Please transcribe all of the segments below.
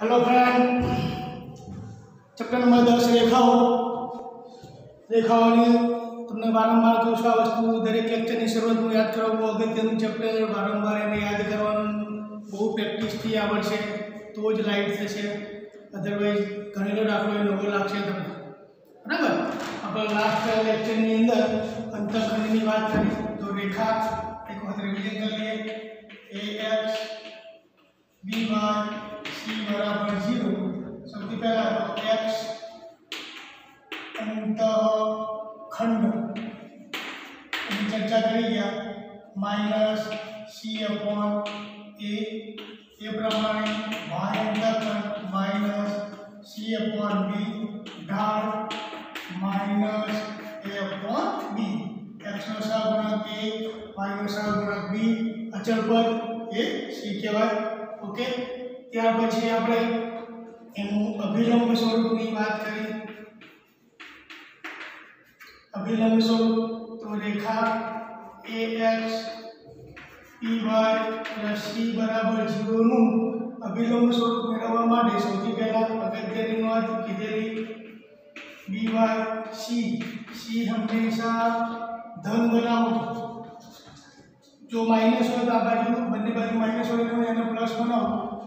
Hello friend chapter number દસ રેખાઓ રેખાઓની તમને વારંવાર કહું છું આ વસ્તુ દરેક લેક્ચરની શરૂઆતમાં યાદ કરવું બહુ અગત્યનું ચેપ્ટર વારંવાર એને યાદ કરવાનું બહુ પ્રેક્ટિસથી આવડશે તો જ લાઈટ થશે અધરવાઇઝ ઘણીનો દાખલો એ નવો લાગશે તમને બરાબર આપણે લાસ્ટ લેક્ચરની અંદર અંતઃખંડની વાત કરી તો રેખા એક વખત રિવિઝન કરી લઈએ એ એક્સ બી બાર સી બરાબર ઝીરો સૌથી પહેલા તો એક્સ અંતઃખંડ એની ચર્ચા કરી ગયા માઇનસ સી અપોન એ એ પ્રમાણે વાય અંતઃખંડ માઇનસ સી અપોન બી ઢાળ માઇનસ એ અપોન બી એક્સનો સહગુણક એ વાયનો સહગુણક બી અચળ પદ એ સી કહેવાય ઓકે ત્યાર પછી આપણે એનું અભિલંબ સ્વરૂપની વાત કરી અભિલંબ સ્વરૂપ તો રેખા A X P Y plus C બરાબર ઝીરોનું અભિલંબ સ્વરૂપ મેળવવા માટે સૌથી પહેલાં અગત્યની નોંધ કીધેલી બી વાય સી સી હંમેશા ધન બનાવો જો માઇનસ હોય તો આ બાજુ બંને બાજુ માઇનસ હોય તો એને પ્લસ બનાવો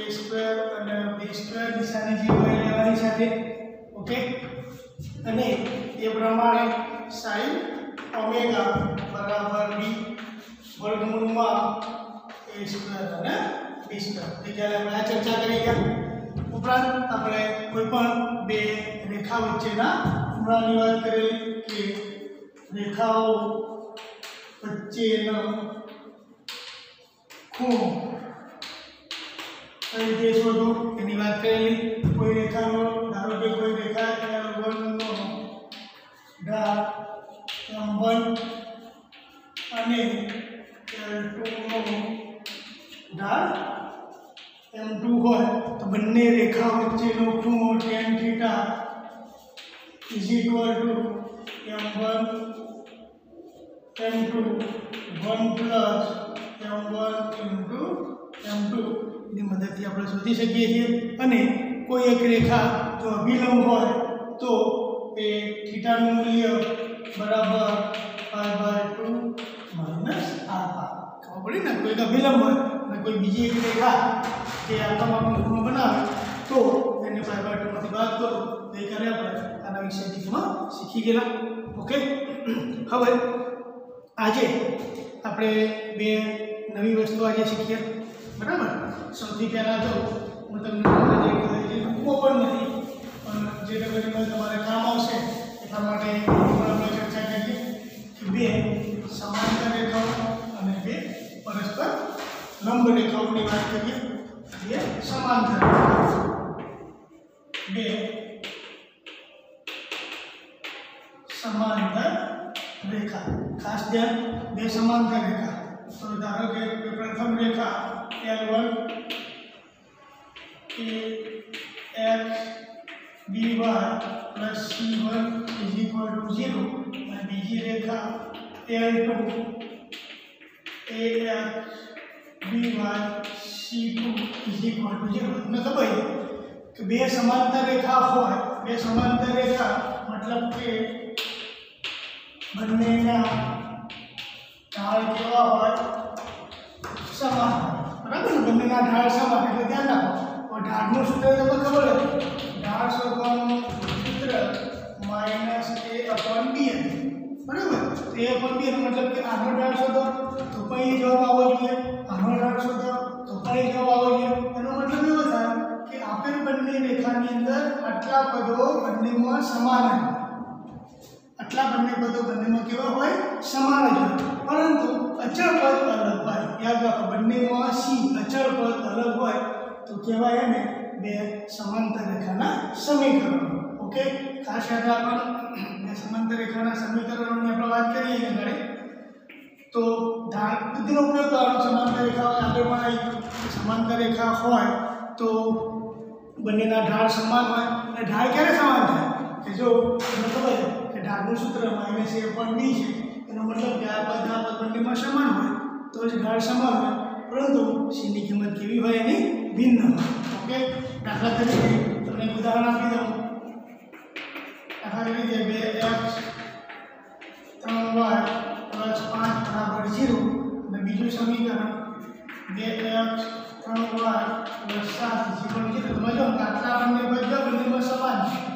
એ સ્ક્વેર અને બી સ્ક્વેર દિશાની જે હોય લેવાની સાથે, ઓકે? અને એ પ્રમાણે સાઈન ઓમેગા બરાબર બી વર્ગમૂળમાં એ સ્ક્વેર અને બી સ્ક્વેર. એ જ્યારે આપણે ચર્ચા કરી ગયા, ઉપરાંત આપણે કોઈ પણ બે રેખા વચ્ચેના ખૂણાની વાત કરેલી કે રેખાઓ વચ્ચેનો ખૂણો કઈ રીતે શોધો એની વાત કરેલી કોઈ રેખાનો ધારો કે કોઈ રેખા L1 નો ઢાળ M1 અને L2 નો ઢાળ M2 હોય તો બંને રેખા વચ્ચેનો ખૂણો tan theta is equal to M1 M2 1 plus M1 into M2 ની મદદથી આપણે શોધી શકીએ છીએ. અને કોઈ એક રેખા જો અભિલંબ હોય, તો એ થીટાનું મૂલ્ય બરાબર pi by two minus alpha ખબર પડી ને? કોઈ અભિલંબ હોય અને કોઈ બીજી એક રેખા કે આલ્ફા ગુણ બનાવે, તો એને પાઈ બાય ટુમાંથી બાદ કરો. ગઈકાલે આપણે આના વિશે દીકમાં શીખી ગયેલા. ઓકે? હવે આજે આપણે બે નવી વસ્તુ આજે શીખીએ. બરાબર સૌથી પહેલાં તો હું તમને જે કહે છે ટૂંકો પણ નથી પણ જે ટકાની તમારે કામ આવશે એટલા માટે પણ આપણે ચર્ચા કરીએ કે બે સમાંતર રેખાઓ અને બે પરસ્પર લંબ રેખાઓની વાત કરીએ બે સમાંતર બે સમાંતર રેખા ખાસ ધ્યાન બે સમાંતર રેખા તો ધારો કે પ્રથમ રેખા L one A X B Y plus C one is equal to zero busy Rekha L two A X B Y C two is equal to zero मतलब तो भाई, कि बे समांतर रेखा हो है। बे समांतर रेखा मतलब के बनने का काल केवा हो समान બરાબર ને? બંનેના ઢાળ સમાન એટલે ધ્યાન રાખો. ઢાળનું સૂત્ર તમને ખબર હતી ઢાળ શોધવાનું સૂત્ર માઇનસ એ અપોન બી બરાબર? એ અપોન બી મતલબ કે આનો ઢાળ શોધો, તો પણ જવાબ આવવો જોઈએ. આનો ઢાળ શોધો, તો પણ એ જવાબ આવવો જોઈએ. એનો મતલબ એવો થાય કે આપેલ બંને રેખાની અંદર આટલા પદો બંનેમાં સમાન હોય. આટલા બંને પદો બંનેમાં કેવા હોય? સમાન જ હોય. પરંતુ અચળ પદ અલગ હોય. યાદ રાખો, બંનેમાં સી અચળ પદ અલગ હોય, તો કહેવાય એને બે સમાંતર રેખાના સમીકરણો. ઓકે? ખાસ યાદ રાખવાનું. બે સમાંતર રેખાના સમીકરણોની આપણે વાત કરીએ આગળ તો ઢાળ બુદ્ધિનો ઉપયોગ કરવાનો સમાંતર રેખા આગળ પણ સમાંતર રેખા હોય, તો બંનેના ઢાળ સમાન હોય. અને ઢાળ ક્યારે સમાન થાય? કે જો, તમને ખબર ઢાળનું સૂત્ર માઇનસ એ પણ બી છે. એનો મતલબ કે આ પદ આ પદ બંનેમાં સમાન હોય, તો જ ઢાળ સમાન હોય. પરંતુ સીની કિંમત કેવી હોય એની ભિન્ન હોય. ઓકે? દાખલા તરીકે તમને ઉદાહરણ આપી દઉં. દાખલા તરીકે બે એક્સ ત્રણ વાય, પ્લસ પાંચ બરાબર જીરો. અને બીજું સમીકરણ, બે એક્સ ત્રણ વાય, પ્લસ સાત ઝીરો ઝીરો તમે જો આટલા બંને બધા બંનેમાં સમાન છે.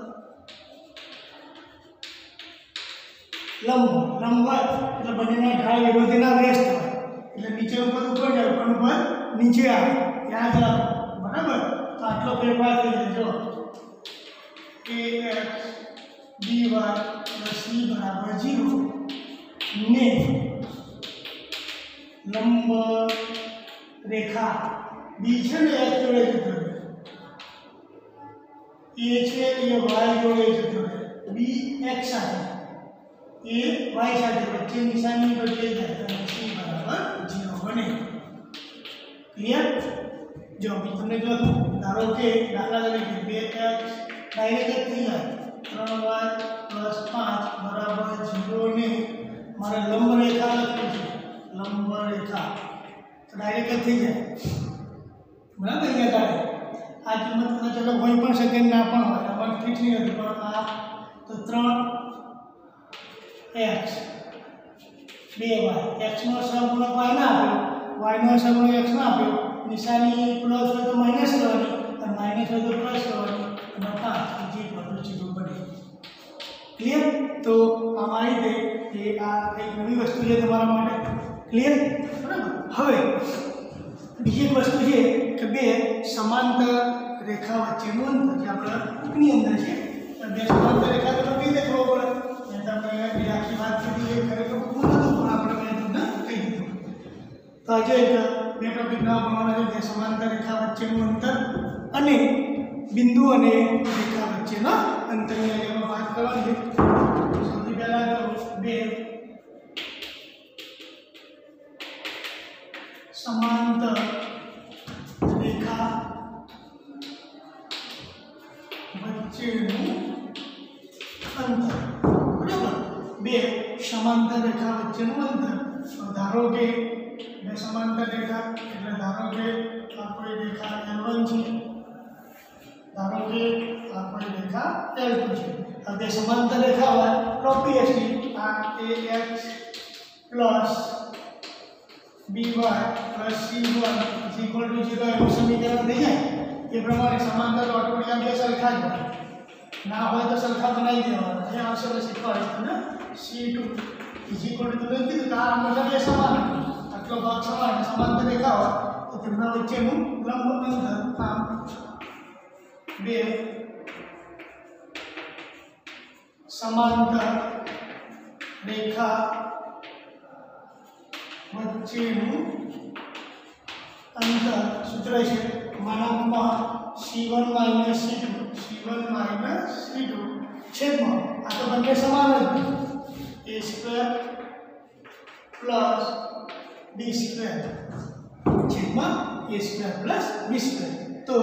લંબ લંબવત એટલે બંનેના ઢાળ વિરોધીના વ્યસ્ત હોય એટલે નીચે ઉપર ઉપર જાય, પણ ઉપર નીચે આવે. યાદ રાખો. બરાબર? તો આટલો ફેરફાર થઈ જાય. જો A X D Y plus C બરાબર જીરો. ને લંબ રેખા. બી છે ને એક્સ જોડે જતો એ છે એ વાય જોડે જતો બી એક્સ સાથે. એ વાય સાથે વચ્ચે નિશાની બદલાઈ જાય અને સી બરાબર જીરો બને ક્લિયર જો હું તમને કહું ધારો કે દાખલા તરીકે બે એક્સ ડાયરેક્ટ જ થઈ જાય ત્રણ વાય પ્લસ પાંચ બરાબર જીરો ને મારે લંબ રેખા લખવી છે લંબ રેખા તો ડાયરેક્ટ જ થઈ જાય બરાબર અહીંયા તારે આ કિંમત કદાચ ચલો કોઈ પણ સેકન્ડ ના પણ હોય આપણને ફિક્સ નહીં હતું પણ આ તો ત્રણ એક્સ બે x નો સહગુણક y ના આપ્યો વાયનો સહગુણક x ના આપ્યો નિશાની પ્લસ હોય તો માઇનસ કરવાની અને માઇનસ હોય તો પ્લસ કરવાની. અને પાંચ જે બધું જીરો બને. ક્લિયર તો અમારી રીતે એ આ એક નવી વસ્તુ છે તમારા માટે. ક્લિયર બરાબર. હવે બીજી વસ્તુ છે કે બે સમાંતર રેખા વચ્ચેનું અંતર જે આપણા બુકની અંદર છે. બે સમાંતર રેખા તો કઈ રીતે ખબર પડે મેં બી આખી વાત કરી એ ખરેખર બુકમાં નહોતું પણ આપણે મેં તમને કહી દીધું તો આજે બે ટોપિક નવા ભણવાના છે સમાંતર રેખા વચ્ચેનું અંતર અને બિંદુ અને રેખા વચ્ચેના અંતરની આજે વાત કરવાની છે. સૌથી પહેલાં તો બે સમાંતર રેખા વચ્ચેનું અંતર. બે સમાંતર રેખા વચ્ચેનું અંતર તો ધારો કે બે સમાંતર રેખા એટલે ધારો કે આ કોઈ રેખા L1 છે ધારો કે આ કોઈ રેખા L2 છે આ બે સમાંતર રેખા હોય તો ઓબ્વિયસલી આ ax plus by plus c1 is equal to 0 એનું સમીકરણ થઈ જાય એ પ્રમાણે સમાંતર ઓટોમેટિક આ બે સરખા જ હોય ના હોય તો સરખા બનાવી દેવાના અહીંયા આવશે તો શીખવાડીશ તમને c2 is equal to તમે કીધું કે આ હંમેશા બે સમાન હોય. આટલો ભાગ સમાન સમાંતર રેખા હોય તો તેમના વચ્ચેનું લંબ અંતર આમ બે સમાંતર રેખા વચ્ચેનું અંતર સૂત્ર છે માનાંકમાં c1 minus c2 c1 minus c2 છેદમાં. આ તો બંને સમાન જ. A square plus b square છેદમાં a square plus b square તો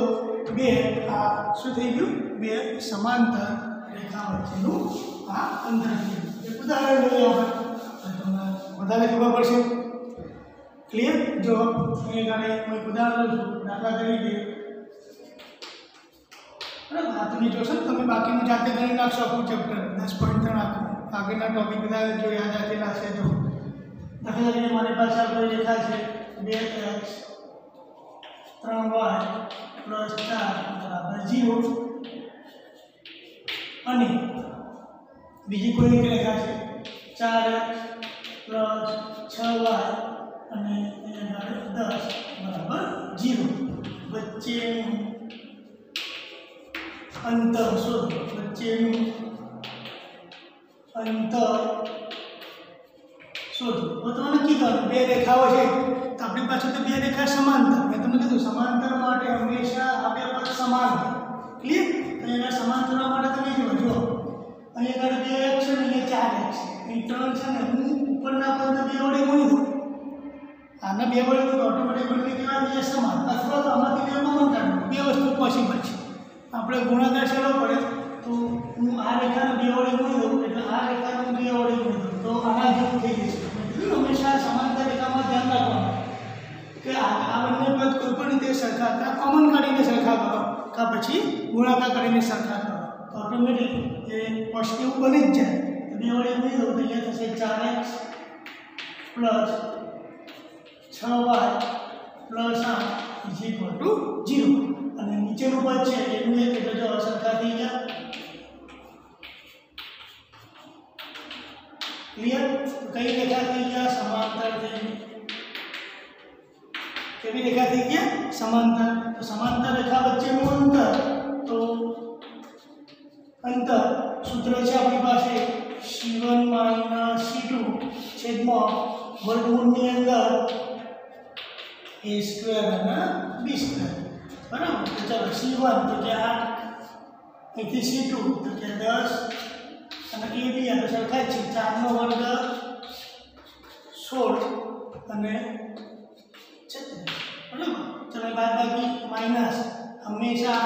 બે, આ શું થઈ ગયું? બે સમાંતર રેખા વચ્ચેનું આ અંતર થયું એક ઉદાહરણ લઈએ આપણે. તમને વધારે ખબર પડશે. ક્લિયર જો, અહીંયા ગાડી હું ઉદાહરણ લઉં દાખલા તરીકે. બરાબર આ જોશો ને તમે, બાકીનું જાતે કરી નાખશો આખું ચેપ્ટર દસ પોઈન્ટ ત્રણ આખું આગળના ટોપિક બધા જો યાદ રાખેલા છે તો. દાખલા તરીકે મારી પાસે આ કોઈ રેખા છે. બે એક્સ ત્રણ વાય પ્લસ ચાર, બરાબર જીરો અને બીજી કોઈ એક રેખા છે? ચાર એક્સ પ્લસ છ વાય અને અહીંયા આગળ દસ, બરાબર? જીરો. વચ્ચેનું અંતર શોધો. વચ્ચેનું અંતર શોધો. હવે તમે નક્કી કરો બે રેખાઓ છે. તો આપણી પાસે તો બે રેખા સમાંતર. મેં તમને કીધું સમાંતર માટે હંમેશા આ બે પદ હોય ક્લિયર તો એના સમાંતર માટે તમે જુઓ જુઓ. અહીંયા આગળ બે એક છે ને, અહીંયા ચાર એક છે. અહીં ત્રણ છે ને, હું ઉપરના પદને બે વડે ગુણી દઉં. આના બે વડે ગુણી ઓટોમેટિક બંને કેવા સમાન. અથવા તો આમાંથી બે કોમન કાઢવું બે વસ્તુ પોસિબલ છે. આપણે ગુણાકાર શેનો પડે, તો હું આ રેખાને બે વડે ગુણી દઉં, એટલે આ રેખાને હું બે વડે ગુણી દઉં. તો આના જેવું થઈ જશે. હંમેશા સમાનતા રેખામાં ધ્યાન રાખવાનું. કે આ બંને પદ કોઈ પણ રીતે સરખા કા કોમન કાઢીને સરખા કરો, કા પછી ગુણાકાર કરીને સરખા કરો. તો ઓટોમેટિક એ પોઝિટિવ બની જ જાય. બે વડે ગુણી દઉં તો અહીંયા થશે ચાર એક્સ પ્લસ છ વાય પ્લસ આઠ ઇઝ ઇક્વલ ટુ અને નીચેનું પદ છે એનું એક એટલે જો સરખા થઈ ગયા ક્લિયર કઈ રેખા થઈ ગયા સમાંતર થઈ કેવી રેખા થઈ ગયા સમાંતર તો સમાંતર રેખા વચ્ચેનું અંતર તો અંતર સૂત્ર છે આપણી પાસે c1 c2 છેદમાં વર્ગમૂળની અંદર a સ્ક્વેર અને b સ્ક્વેર બરાબર તો ચાલો c1 તો કે 8 અહીંથી c2 તો કે 10 અને a b આ તો સરખા જ છે 4 નો વર્ગ 16 અને 36 બરાબર ચલો બાદ બાકી માઇનસ હંમેશા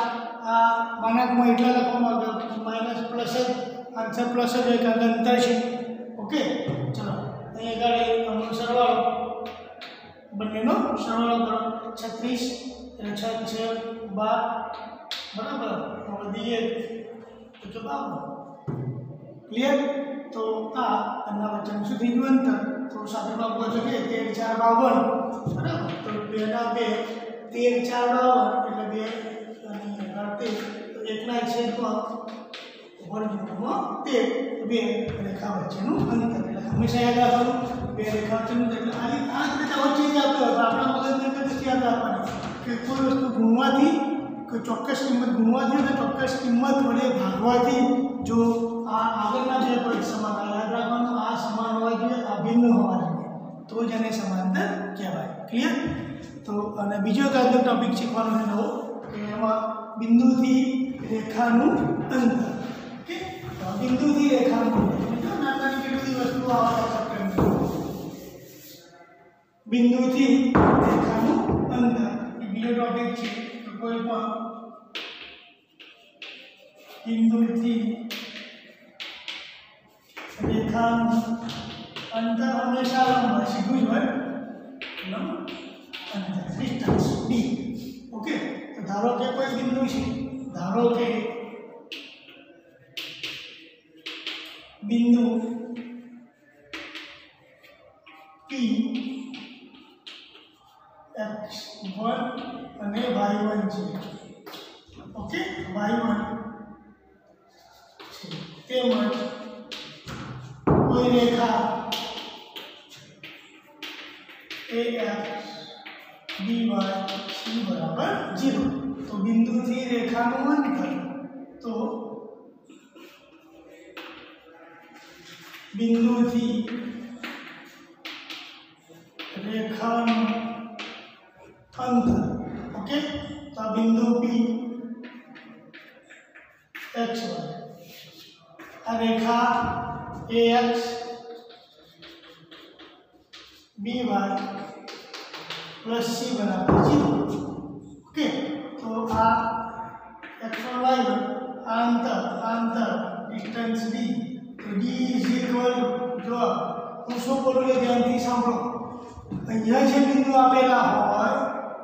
આ માનાંકમાં એટલા લખવામાં આવે માઇનસ પ્લસ જ આન્સર પ્લસ જ હોય કારણ કે અંતર છે ઓકે ચલો અહીં આગળ આમનો સરવાળો બંનેનો સરવાળો કરો. છત્રીસ એટલે છ છ બાર. બરાબર? હવે દઈએ તો બાવન ક્લિયર? તો આ એમના વચ્ચેનું શું થઈ ગયું અંતર. તો સાથે બાબુ જો કે તેર ચાર બાવન. બરાબર? તો બેના બે, તેર ચાર બાવન, એટલે બે અને તેર. તો એકના છેદમાં વર્ગમૂળમાં તેર. બે રેખા વચ્ચેનું અંતર. હંમેશા યાદ રાખવાનું વચ્ચેનું અંતર એટલે આ આ રીતે વચ્ચે જ આપતો હોય તો આપણા મગજને અંદર દૃષ્ટિ યાદ રાખવાની. કે કોઈ વસ્તુ ગુણવાથી કોઈ ચોક્કસ કિંમત ગુણવાથી અને ચોક્કસ કિંમત વડે ભાગવાથી જો આ આગળના જે હોય, યાદ રાખવાનું આ સમાન હોવા જોઈએ આ ભિન્ન હોવા જોઈએ. તો જ એને સમાંતર કહેવાય. ક્લિયર તો અને બીજો એક આજનો ટોપિક શીખવાનો છે નવો કે એમાં બિંદુથી રેખાનું અંતર. ઓકે બિંદુથી રેખાનું અંતર. ચક્કરની. બિંદુથી રેખાનું અંતર. બીજો ટોપિક છે. તો કોઈ પણ બિંદુથી રેખાનું અંતર હંમેશા લંબ સીધું જ હોય. લંબ અંતર. ડિસ્ટન્સ ડી ઓકે તો ધારો કે કોઈ બિંદુ છે. ધારો કે બિંદુ by પ્લસ સી બરાબર 0 ઓકે તો આ x1 y1 આ અંતર આ અંતર ડિસ્ટન્સ બી તો ડી ઇઝ ઇક્વલ જો હું શું બોલું એ ધ્યાનથી સાંભળો. અહીંયા જે બિંદુ આપેલા હોય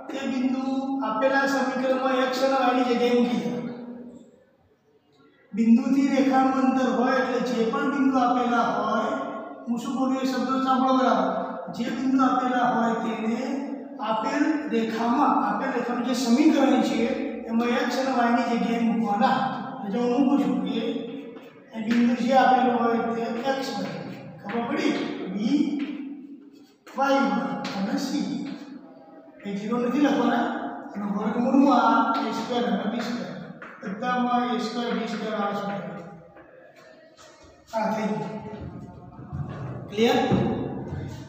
તે બિંદુ આપેલા સમીકરણમાં એક્સ અને વાયની જગ્યાએ મૂકી દો. બિંદુથી રેખાનું અંતર હોય એટલે જે પણ બિંદુ આપેલા હોય, હું શું બોલું એ શબ્દો સાંભળો બરાબર. જે બિંદુ આપેલા હોય તેને આપેલ રેખામાં, આપેલ રેખાનું જે સમીકરણ છે, એમાં એક્સ અને વાયની જગ્યાએ મૂકવાના. એટલે હું મૂકું છું કે જે આપેલો હોય તે એક્સ હોય ખબર પડી? બી વાય અને સી એ જીરો નથી લખવાના, અને વર્ગમૂળમાં એ સ્ક્વેર અને બી સ્ક્વેર બધામાં એ સ્ક્વેર બી સ્ક્વેર આવે છે આ થઈ ગયું. ક્લિયર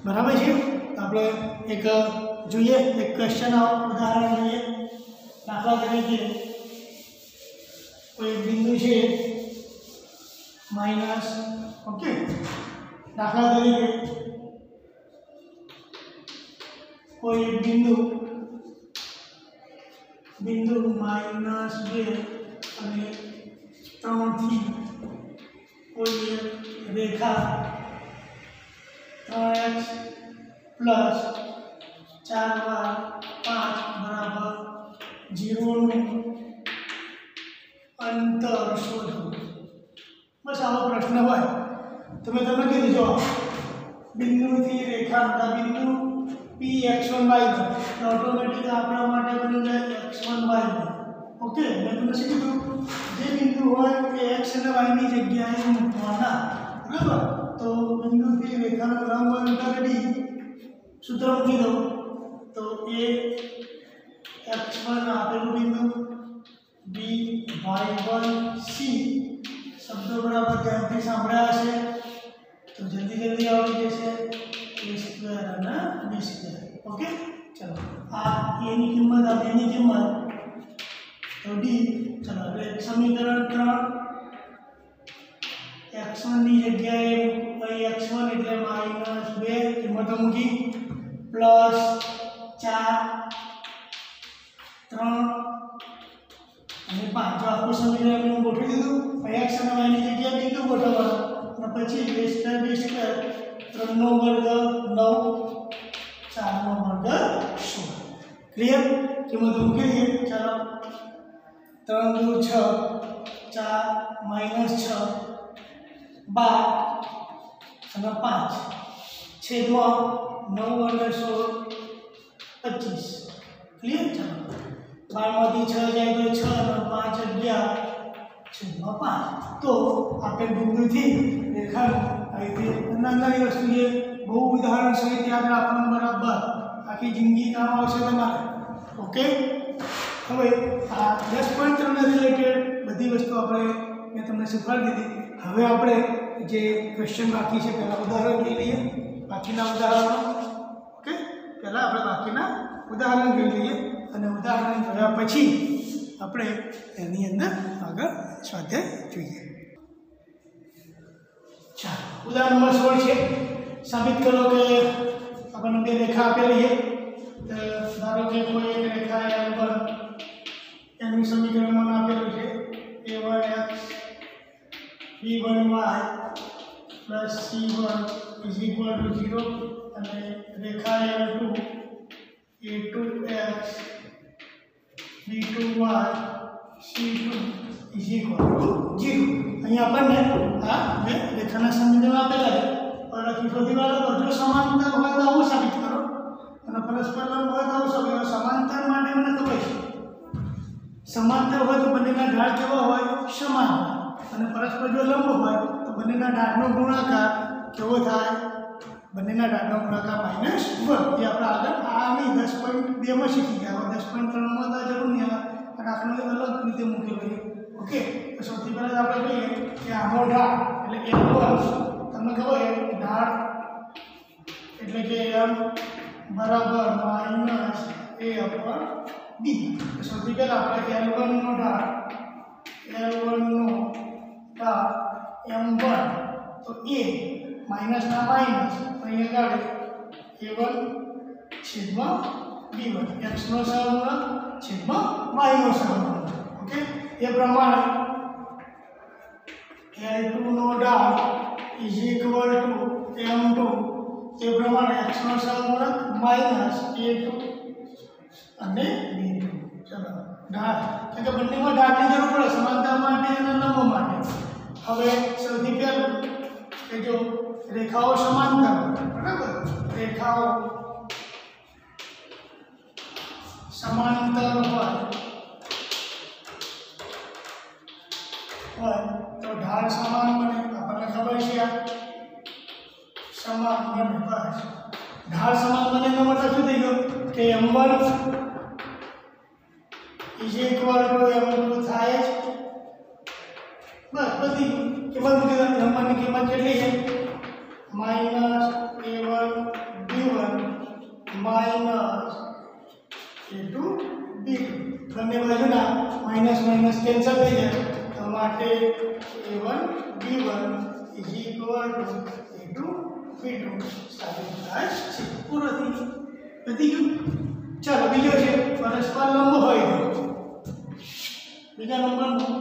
બરાબર છે? આપણે એક જોઈએ, એક ક્વેશ્ચન ઉદાહરણ જોઈએ. દાખલા તરીકે કોઈ બિંદુ છે માઇનસ ઓકે દાખલા તરીકે કોઈ બિંદુ બિંદુ માઇનસ બે અને ત્રણથી કોઈ રેખા ત્રણ એક્સ પ્લસ ચાર વાર પાંચ બરાબર જીરોનું અંતર શોધો બસ આવો પ્રશ્ન હોય તમે તમે કીધું જો બિંદુથી રેખા હતા બિંદુ P x one y one automatic આપણા માટે બની જાય x one y one okay મેં તમને શું કીધું જે બિંદુ હોય એ એક્સ અને વાયની જગ્યાએ મૂકવાના બરાબર તો બિંદુથી રેખાનો લંબ અંતર ડી સૂત્ર મૂકી દો તો એ એક્સ વન આપેલું બિંદુ બી વાય વન સી શબ્દો બરાબર ધ્યાનથી સાંભળ્યા હશે તો જલ્દી જલ્દી આવડી જશે એ સ્ક્વેર અને બી સ્ક્વેર ઓકે ચલો આ એની કિંમત આ બેની કિંમત તો ડી ચલો એટલે સમીકરણ ત્રણ એક્સ ની જગ્યાએ અહીં એક્સ વન એટલે માઇનસ બે કિંમતો મૂકી પ્લસ ચાર, ત્રણ અને પાંચ. જો આખું સમીકરણ મેં ગોઠવી દીધું. અહીં x અને વાયની જગ્યાએ બિંદુ ગોઠવવાનો. અને પછી બે સ્ક્વેર બે સ્ક્વેર ત્રણનો વર્ગ નવ નો વર્ગ 16 ક્લિયર કિંમત મૂકી દઈએ ચાલો. ત્રણ દુ છ, ચાર માઇનસ છ, બાર. અને પાંચ. છેદમાં નવ અને સોળ, પચીસ. ક્લિયર ચાલો બારમાંથી છ જાય તો છ અને પાંચ અગિયાર. છેદમાં પાંચ. તો આપેલ બિંદુથી રેખાનું અહીંથી નાની વસ્તુ છે બહુ ઉદાહરણ સહિત યાદ રાખવાનું બરાબર. આખી જિંદગી કામ આવશે તમારે. ઓકે હવે આ દસ પોઈન્ટ ત્રણને રિલેટેડ બધી વસ્તુ આપણે મેં તમને શીખવાડી દીધી. હવે આપણે જે ક્વેશ્ચન બાકી છે, પહેલાં ઉદાહરણ લઈ લઈએ. બાકીના ઉદાહરણો, ઓકે? પહેલાં આપણે બાકીના ઉદાહરણ લઈ લઈએ અને ઉદાહરણ જોયા પછી આપણે એની અંદર આગળ સ્વાધ્યાય જોઈએ. ચાલો, ઉદાહરણ નંબર સોળ છે. સાબિત કરો કે આપણને બે રેખા આપેલી છે. ધારો કે કોઈ એક રેખા એલ વન એનું સમીકરણમાં આપેલું છે. A one B one y plus C one is equal to zero અને રેખા L two A two x B two y C two is equal to zero અહીંયા આપણને આ બે રેખાના સમીકરણ આપેલા છે પરથી શોધી કાઢો જો સમાંતર હોય તો આવું સાબિત કરો અને પરસ્પર લંબ હોય તો આવું સાબિત કરો સમાંતર માટે મને ખબર છે સમાંતર હોય તો બંનેના ઢાળ કેવા હોય સમાન હોય અને પરસ્પર જો લંબ હોય, તો બંનેના ઢાળનો ગુણાકાર કેવો થાય? બંનેના ઢાળનો ગુણાકાર માઇનસ વન એ આપણે આગળ આની દસ પોઈન્ટ બેમાં શીખી ગયા. દસ પોઈન્ટ ત્રણમાં તો જરૂર નહીં આવે. આપણે અલગ રીતે મૂકેલું છે ઓકે તો સૌથી પહેલાં આપણે કહીએ કે આનો ઢાળ એટલે કે વર્ષ તમને ખબર છે ઢાળ એટલે કે એમ બરાબર માઇનસ એ અપર બી સૌથી પહેલાં આપણે એલ વનનો ઢાળ એલ વનનો ઢાળ એમ વન તો એ માઇનસના માઇનસ અહીંયા ગાડે એ વન છેદમાં બી વન એક્સનો સહગુણક છેદમાં વાયનો સહગુણક ઓકે એ પ્રમાણે એલ નો ઢાળ is equal એમ ટુ તે પ્રમાણે એક્સનો સહગુણક માઇનસ એ ટુ અને B2 ચલો. ઢાળ એટલે બંનેમાં ઢાળની જરૂર પડે સમાનતા માટે અને લંબ માટે. હવે સૌથી પહેલું કે જો રેખાઓ સમાંતર હોય, બરાબર રેખાઓ સમાંતર હોય હોય તો ઢાળ સમાન બને આપણને ખબર છે આ સમાન બને બસ ઢાળ સમાન બને એનો મતલબ શું થઈ ગયો કે M one is equal to M two થાય જ બસ બધી કિંમત મૂકી દો એમ વનની કિંમત કેટલી છે minus A one B one minus A two B two બંને બાજુના માઇનસ માઇનસ કેન્સલ થઈ જાય તો માટે A one B one is equal to A two B two સાબિત થાય છે પૂરો થઈ ગયો વધી ગયું ચાલો બીજો છે પરસ્પર લંબ હોય તો બીજા નંબરનું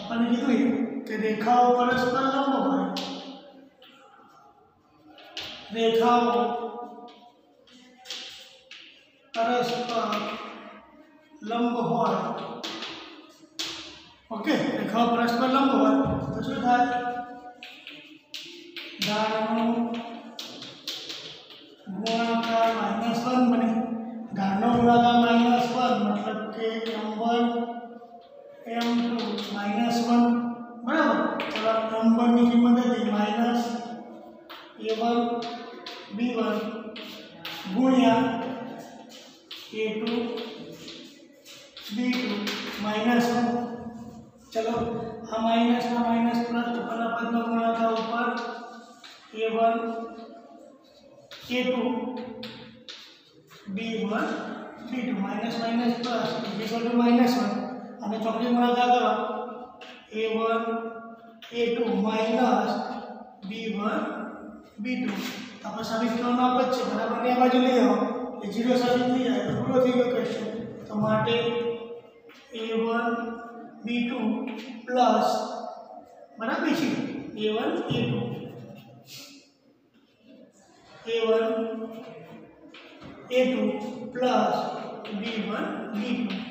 આપણને કીધું કે રેખાઓ પરસ્પર લંબ હોય રેખાઓ પરસ્પર લંબ હોય ઓકે રેખાઓ પરસ્પર લંબ હોય તો શું થાય ઢાળનો ગુણાકાર માઇનસ વન બને ઢાળનો ગુણાકાર માઇનસ વન મતલબ કે એમ વન એમ ટુ માઇનસ વન બરાબર તો એમ વનની કિંમત હતી minus A one B one ગુણ્યા A two B two minus one ચલો આ માઇનસના માઇનસ પ્લસ ઉપરના પદનો ગુણાકાર ઉપર A one A two B one B two minus minus plus equal to minus one અને ચોકડી ગુણાકાર કરો A one A two minus B one B two આપણે સાબિત કરવાનું આપ જ છે. બરાબર ને બાજુ લઈ આવો. એ જીરો સાબિત થઈ જાય, તો પૂરો થઈ ગયો ક્વેશ્ચન તો માટે A one B two plus બરાબર છે? A one A two A one A two plus B one B two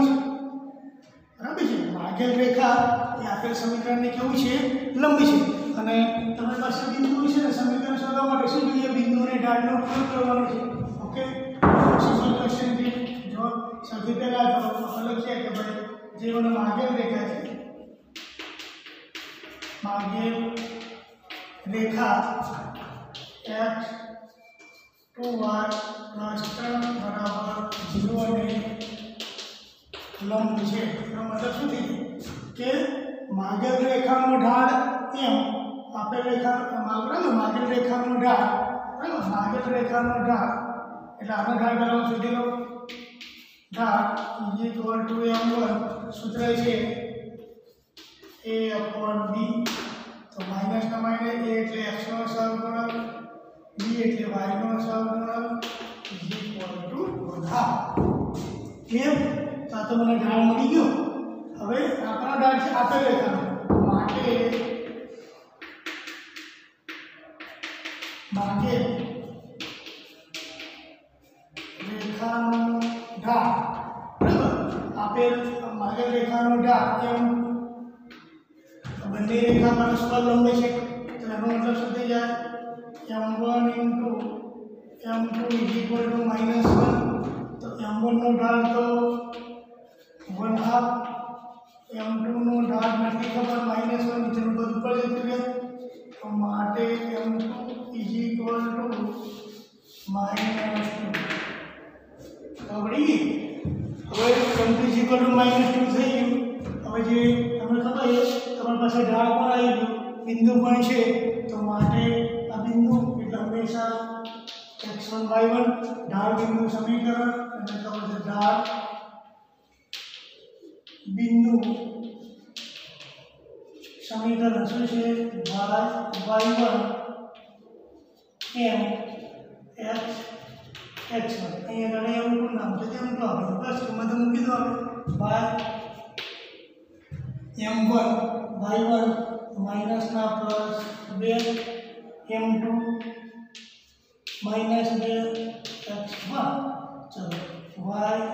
છે રેખા એ આપેલ સમીકરણને કેવું છે? લંબ છે. અને તમારી પાસે બિંદુ છે ને, સમીકરણ શોધવા માટે શું જોઈએ? બિંદુને ઢાળનો ઉપયોગ કરવાનો છે. ઓકે ક્વેશ્ચન છે, જો સૌથી પહેલા તો આપણે લખીએ કે ભાઈ, જે મને માગેલ રેખા છે માગેલ રેખા એક્સ ટુ વાય પ્લસ ત્રણ બરાબર ઝીરો અને લંબ છે. એનો મતલબ શું થઈ કે માગેલ રેખાનો ઢાળ એમ. આપેલ રેખા બરાબર, માગેલ રેખાનો ઢાળ. બરાબર? માગેલ રેખાનો ઢાળ. એટલે આનો ઢાળ કરવાનો શોધી લો ઢાળ is equal to M one સૂત્ર છે. A upon B. તો માઇનસના માઇનસ એ એટલે એક્સનો સહગુણક બી એટલે વાયનો સહગુણક ઇઝ ઇક્વલ ટુ બધા કેમ? તો આ તો મને ઢાળ મળી ગયો. હવે આપણો ઢાળ છે આપેલ માટે માટે રેખાનો ઢાળ. બરાબર? આપેલ માગેલ રેખાનો ઢાળ. એમ બંને રેખા પરસ્પર લંબ છે. તો એનો મતલબ શું થઈ જાય? M one into M two is equal to minus one. તો એમ વનનો ઢાળ તો વન હાફ એમ ટુનું ઢાળ નથી ખબર માઇનસ વન નીચેનું પદ ઉપર જતું રહે તો માટે M two is equal to minus two આવડી હવે M two is equal to minus two થઈ ગયું. હવે જે તમને ખબર છે, તમારી પાસે ઢાળ પણ આવી ગયું, બિંદુ પણ છે. તો માટે આ બિંદુ, એટલે હંમેશા એક્સ વન વાય વન ઢાળ બિંદુ સમીકરણ, અને તમારે ઢાળ બિંદુ. સમીકરણ શું છે? Y Y one M X X one અહીંયા આગળ એવું પણ નામ છે, તેમ તો આપણે બસ કિંમત મૂકી દો આપણે Y M one Y one માઇનસના plus બે એમ ટુ માઇનસ બે એક્સ વન ચલો વાય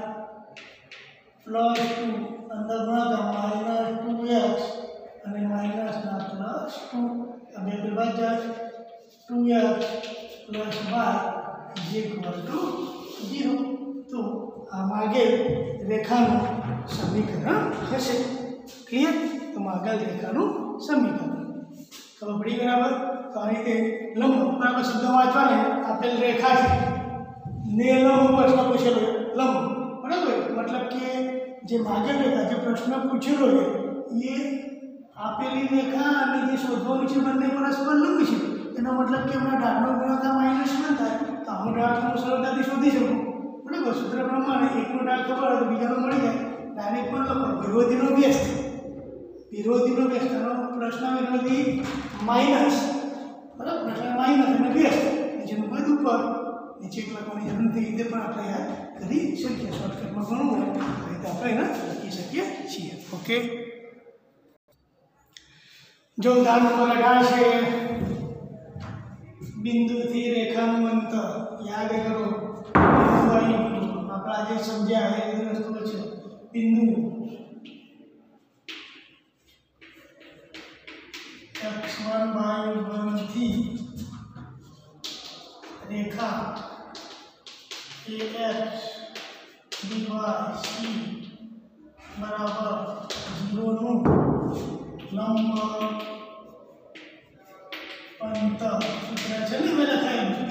પ્લસ ટુ અંદર ગુણાકાર માઇનસ ટુ એક્સ અને માઇનસના પ્લસ ટુ આ બે બે બાદ જાય two x plus y is equal to zero તો આ માગે રેખાનું સમીકરણ હશે ક્લિયર તો માગેલ રેખાનું સમીકરણ ખબર પડી બરાબર તો આ રીતે લંબ બરાબર શબ્દ વાંચવાને આપેલ રેખા છે ને લંબ પ્રશ્ન પૂછેલો છે. લંબ બરાબર મતલબ કે જે માગેલ હતા, જે પ્રશ્ન પૂછેલો છે, એ આપેલી રેખા અને જે શોધવાનું છે બંને પરસ્પર લંબ છે. એનો મતલબ કે હમણાં ડાકનો ગુણાકાર માઇનસ વન થાય, તો આનું ડાળ હું સરળતાથી શોધી શકું. બરાબર, સૂત્ર પ્રમાણે એકનો ડાળ ખબર હોય તો બીજાનો મળી જાય. ડાયરેક્ટ પણ લખો, વિરોધીનો વ્યસ્ત. વિરોધીનો વ્યસ્ત પ્રશ્ન વિરોધી માઇનસ બરાબર, પ્રશ્ન માઇનસ અને વ્યસ્ત. નીચેનું પદ ઉપર નીચે લખવાની જરૂર નથી એ પણ આપણે યાદ કરી શકીએ શોર્ટકટમાં ઘણું હોય આ રીતે આપણે એને લખી શકીએ છીએ ઓકે જો ઉદાહરણ નંબર અઢાર છે બિંદુથી રેખાનું અંતર યાદ કરો બિંદુ અહીં બિંદુ. આપણે આજે સમજ્યા એ બધી વસ્તુઓ છે બિંદુ x one by વનથી Rekha A x C બરાબર ઝીરોનું લંબ અંતર સૂત્ર છે ને મેં લખાયું શું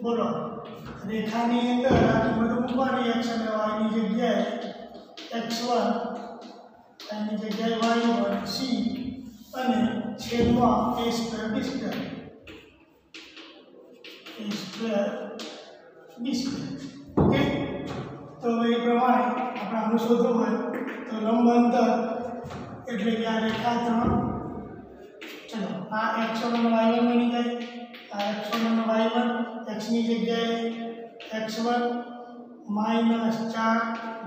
બોલો રેખાની અંદર આ કિંમતો મૂકવાની જગ્યાએ એક્સ વન એની જગ્યાએ વાય વન અને છેદમાં A square B square A square B તો એ પ્રમાણે આપણે આનું શોધવું હોય તો લંબ અંતર એટલે કે આ રેખા ત્રણ. ચલો, આ એક્સ વન વાય વન બની જાય, આ એક્સ વન વાય વન એક્સની જગ્યાએ એક્સ વન માઇનસ ચાર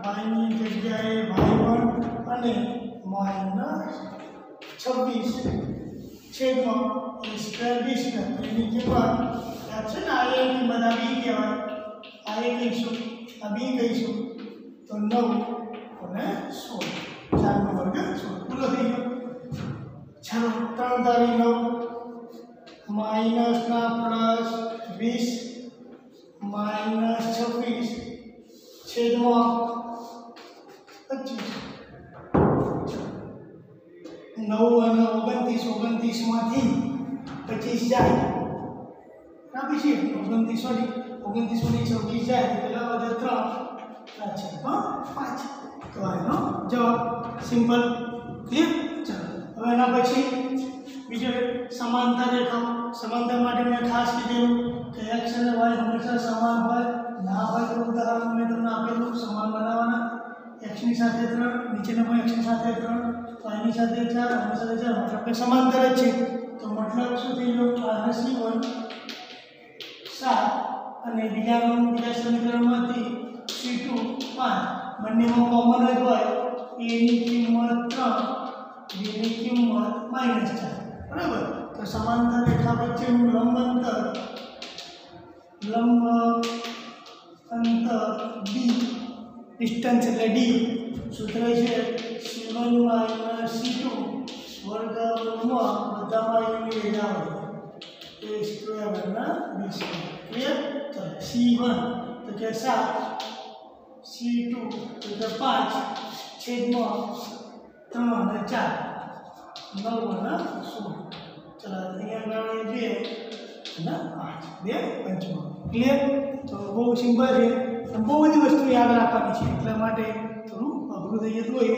વાયની જગ્યાએ વાય વન અને માઇનસ છવ્વીસ. છેદમાં એ સ્ક્વેર બી સ્ક્વેર એની કિંમત છે ને આ એ કિંમત બધા બી કહેવાય. આ એ કહીશું આ બી કહીશું તો નવ અને સોળ ચારનો વર્ગ સોળ પૂરો થઈ ગયો ચાલો ત્રણ તારી નવ માઇનસના પ્લસ વીસ માઇનસ છવ્વીસ છેદમાં પચીસ નવ અને ઓગણત્રીસ ઓગણત્રીસમાંથી પચીસ જાય આપી છે ઓગણત્રીસ સોરી ઓગણત્રીસની છવ્વીસ જાય તો પેલા વધે ત્રણ આ છે હા, પાંચ. તો આનો જવાબ સિમ્પલ, ક્લિયર? ચાલો. હવે એના પછી બીજો સમાંતર રેખાઓ. સમાંતર માટે મેં ખાસ કીધેલું કે એક્સ અને વાય હંમેશા સમાન હોય, ના હોય તો ઉદાહરણ મેં તમને આપેલું, સમાન બનાવવાના. એક્સની સાથે ત્રણ, નીચેના પણ એક્સની સાથે ત્રણ આની સાથે ચાર, આની સાથે ચાર. મતલબ કે સમાંતર જ છે. તો મતલબ શું થઈ ગયો? આને સી વન સાત. અને બીજાનું બીજા સમીકરણમાંથી સી ટુ પાંચ બંનેમાં કોમન જ હોય એની કિંમત ત્રણ બીની કિંમત માઇનસ ચાર. બરાબર? તો સમાંતર રેખા વચ્ચેનું લંબ અંતર લંબ અંતર ડી ડિસ્ટન્સ એટલે ડી સૂત્ર છે C one minus C two વર્ગમાં બધામાં યુની રજા હોય એ સ્ક્વેરના બી સ્ક્વેર ક્લિયર તો સી વન તો કે સાત સી ટુ તો કે પાંચ છેદમાં ત્રણ અને ચાર નવ અને સોળ ચલો અહીંયા આગળ બે અને પાંચ બે પંચમાં ક્લિયર તો બહુ સિમ્પલ છે. બહુ બધી વસ્તુ યાદ રાખવાની છે. એટલા માટે થોડું અઘરું થઈ જતું હોય.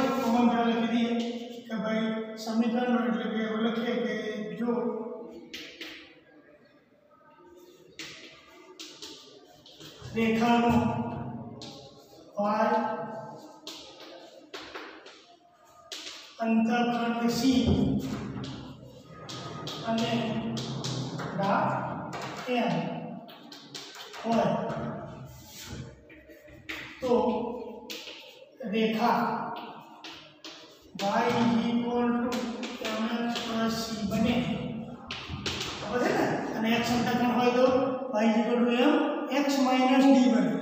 રેખાનો વાય અંતરખંડ સી અને ડા એમ હોય તો રેખા y equal to mx plus c બને બરાબર છે ને અને x અંતરખંડ હોય તો y equal to m x d બને.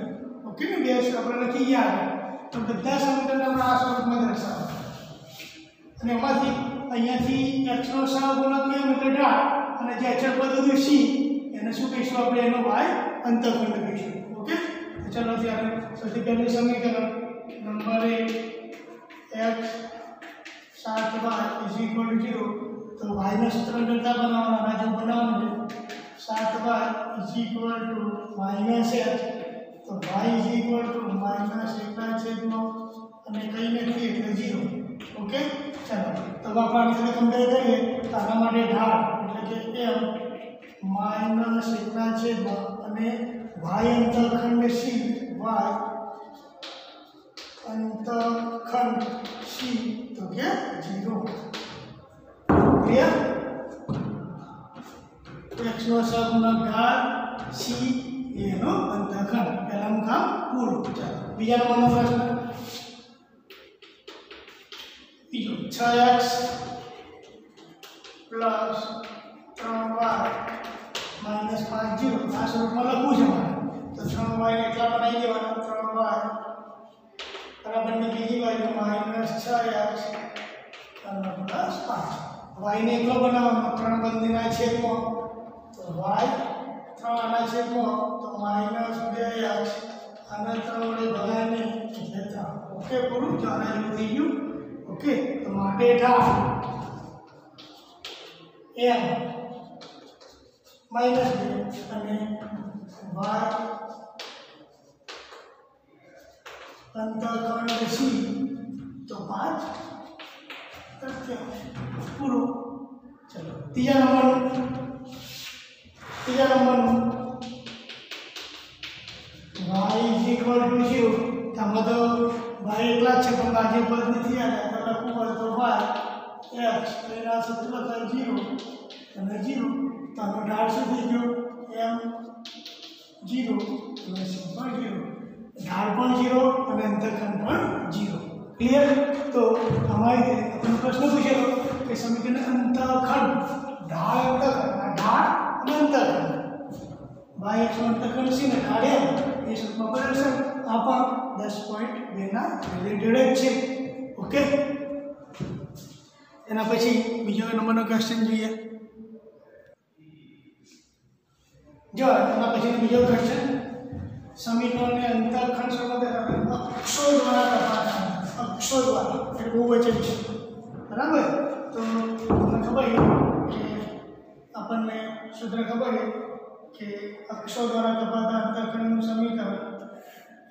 ઓકે ને બે આપણે લખી ગયા તો બધા સમીકરણ આપણે આ સ્વરૂપમાં દર્શાવો અને એમાંથી અહીંયાથી x નો સહગુણક m એટલે ઢાળ, અને જે અચળ પદ હતું c, એને શું કહીશું આપણે? એનો y અંતરખંડ કહીશું. ઓકે તો ચલો ત્યારે સૌથી પહેલું સમીકરણ, નંબર એક, x સાત બાર ઇઝ ઇક્વલ ટુ ઝીરો તો વાયના સૂત્ર કરતા બનાવવાના રાજુ બનાવવાનું સાત બાર is equal to minus H તો Y is equal to minus એકના છેદમાં અને કંઈ નથી એટલે ઝીરો ઓકે ચાલો તો હવે આપણે કમ્પેર કરીએ, તો આના માટે ઢાળ, એટલે કે એમ માઇનસ એકના છેદમાં અને વાય અંતરખંડ સી વાય અંતખંડ સી તો કે જીરો ક્લિયર x નો સહગુણક ઢાળ સી એનો અંતખંડ પહેલાનું કામ પૂરું ચાલો બીજા નંબરનો પ્રશ્ન બીજો છ એક્સ પ્લસ ત્રણ વાય માઇનસ પાંચ જીરો આ સ્વરૂપમાં લખવું છે મારે તો ત્રણ વાય એટલા બનાવી દેવાના ત્રણ વાય બરાબરની બીજી બાજુ માઇનસ છ એક્સ અને પ્લસ પાંચ વાયને એકલો બનાવવાનો ત્રણ બંદીના છેદમાં તો વાય ત્રણ આના છેદમાં તો માઇનસ બે એક્સ અને ત્રણ વડે ભગાઈને એટલે ત્રણ ઓકે પૂરું તો આના જેવું થઈ ગયું ઓકે તો માટે ઢાળ એમ માઇનસ બે અને વાય અંતરખંડ સી તો પાંચ સત્યાવીસ પૂરું ચલો ત્રીજા નંબરનું ત્રીજા નંબરનું y is equal to zero આમાં તો y એકલા જ છે પણ બાજુ પદ નથી આવ્યા તો લખવું હોય તો y x તો એના સૂત્ર લખાય zero અને zero તો આનો ઢાળ શું થઈ ગયો m zero અને c પણ zero ઢાળ પણ zero અને અંતરખંડ પણ zero ક્લિયર તો અમારી રીતે આપણને પ્રશ્ન પૂછેલો કે સમીકરણ અંતરખંડ ઢાળ અંતરખંડ આ ઢાળ અને અંતરખંડ બાય એકસો અંતરખંડ છે ને ઢાળ એમ એ સ્વરૂપમાં બદલશે આ પણ દસ પોઈન્ટ બેના રિલેટેડ જ છે ઓકે એના પછી બીજો નંબરનો ક્વેશ્ચન જોઈએ જો એના પછી બીજો ક્વેશ્ચન સમીકરણને અંતરખંડ સ્વરૂપમાં અક્ષો દ્વારા તપાસવાના અક્ષો દ્વારા એટલે બહુ વચન છે બરાબર તો તમને ખબર છે કે આપણને સૂત્ર ખબર છે કે અક્ષો દ્વારા કપાતા અંતરખંડનું સમીકરણ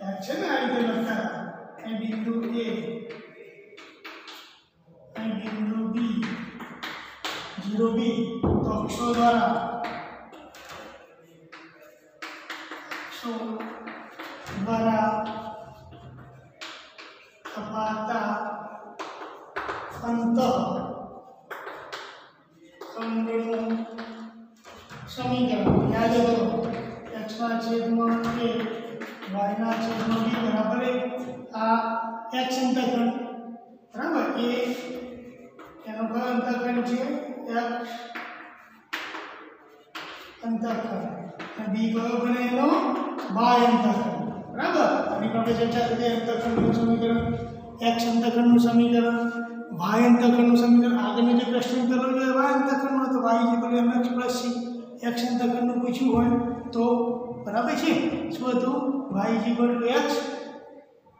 યાદ છે ને આ રીતે લખતા અહીં બિંદુ એ અહીં બિંદુ બી જીરો બી તો અક્ષો દ્વારા અક્ષો દ્વારા કપાતા અંત ઇક્વલ ટુ x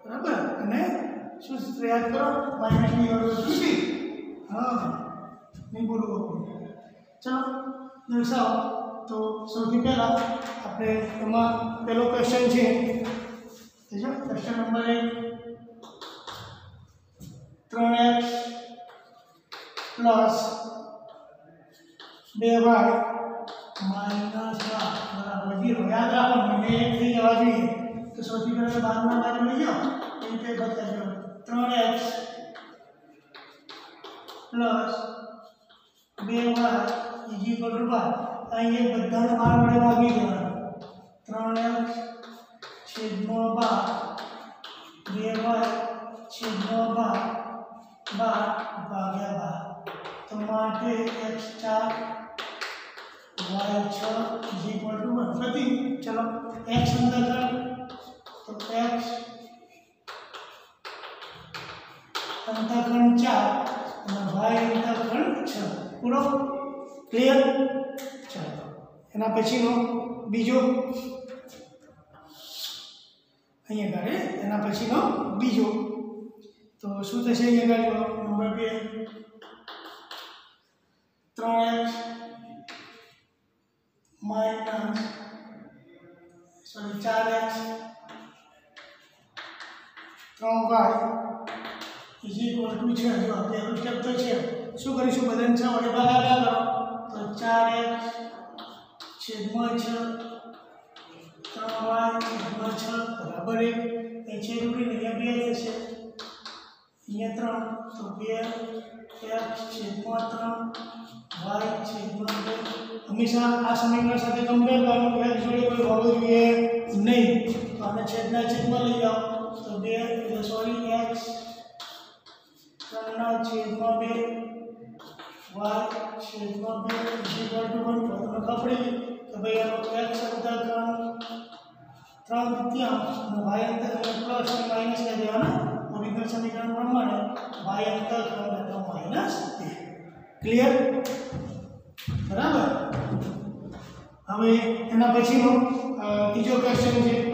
બરાબર અને શું સૂત્ર યાદ કરો માઇનસ b બરાબર શું છે હા નહીં બોલવું ચલો દર્શાવો તો સૌથી પહેલાં આપણે એમાં પહેલો ક્વેશ્ચન છે જો ક્વેશ્ચન નંબર એક ત્રણ એક્સ પ્લસ બે વાય માઇનસ બરાબર જીરો યાદ રાખો મને એક થઈ જવા જોઈએ તો સૌથી પહેલાં બારના બાજુ લઈ જાઓ રીતે બતાવ્યો ત્રણ એક્સ પ્લસ બે વાય ઇઝ ઇક્વલ ટુ બાર અહીં એ બધાને બાર વડે ભાગી દેવાના ત્રણ એક્સ છેદમાં બાર બે વાય છેદમાં બાર બાર ભાગ્યા બાર તો માટે એક્સ ચાર વાય છ ઇઝ ઇક્વલ ટુ વન બધી ચલો એક્સ અંદર કર એક્સ અંતઃખંડ 4 અને y અંતઃખંડ 6 પૂરો? ક્લિયર ચાલો. એના પછીનો બીજો? અહીંયા ગાડે એના પછીનો બીજો? તો શું થશે અહીંયા ગાડે નંબર બે. ત્રણ એક્સ માઇનસ સોરી, ચાર એક્સ ત્રણ વાય ઇઝ ઇક્વલ ટુ જો પહેલું સ્ટેપ તો છે. શું કરીશું? બધાને છ વડે ભાગાકાર કરો. તો ચાર એક્સ છેદમાં છ, ત્રણ વાય છેદમાં છ, બરાબર એક. એ છેદ ઉડીને બે થશે. અહીંયા ત્રણ, તો બે એક્સ છેદમાં ત્રણ, વાય, છેદમાં બે. હંમેશા આ સમીકરણ સાથે કમ્પેર કરવાનું જોડે કોઈ હોવું જોઈએ નહીં. તો આને છેદના છેદમાં લઈ જાઓ. તો બે એટલે સોરી એક્સ ત્રણના છેદમાં બે વાય છેદમાં બે ઇક્વલ ટુ વન તો તમને ખબર પડી કે ભાઈ આનો એક્સ અંતર ત્રણ ત્રણ તૃતીયાંશ અને વાય અંતર પ્લસ અને માઇનસ કરી દેવાના. ઓરિજિનલ સમીકરણ પ્રમાણે વાય અંતર ત્રણ એટલે માઇનસ બે. ક્લિયર બરાબર? હવે એના પછીનો ત્રીજો ક્વેશ્ચન છે.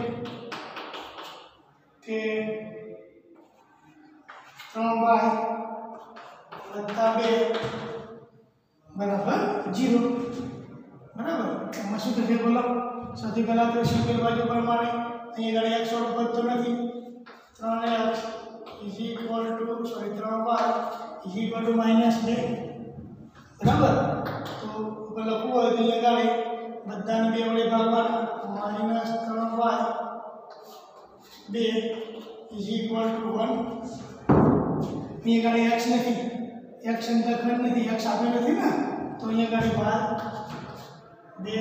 ત્રણ વાય વત્તા બે બરાબર જીરો બરાબર એમાં શું થશે બોલો સૌથી પહેલાં તો સિંગલ બાજુ પ્રમાણે અહીં આગળ એક સ્વરૂપ વધતો નથી ત્રણ x is equal to sorry ત્રણ y is equal to minus બે બરાબર તો ઉપર લખવું હોય તો અહીંયા આગળ બધાને બે વડે ભાગવાના માઇનસ ત્રણ વાય બે ઇઝ ઇક્વલ ટુ વન અહીંયા આગળ એક્સ નથી એક્સ અંતરખંડ નથી એક્સ આપે નથી ને તો અહીંયા આગળ બાર બે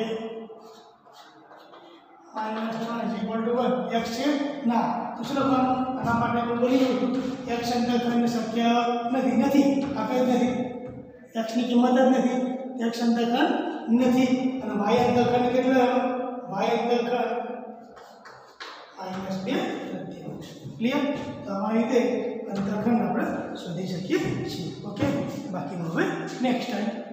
માઇનસ ત્રણ is equal to one x છે ના તો શું લખવાનું આના માટે હું બોલી દઉં છું એક્સ અંતરખંડ શક્ય નથી નથી આપે જ નથી એક્સની કિંમત જ નથી એક્સ અંતરખંડ નથી અને વાય અંતરખંડ કેટલો વાય અંતરખંડ માઇનસ બે તૃતીયાંશ ક્લિયર તો આ રીતે અંતરખંડ આપણે શોધી શકીએ છીએ. ઓકે બાકીનું હવે નેક્સ્ટ ટાઈમ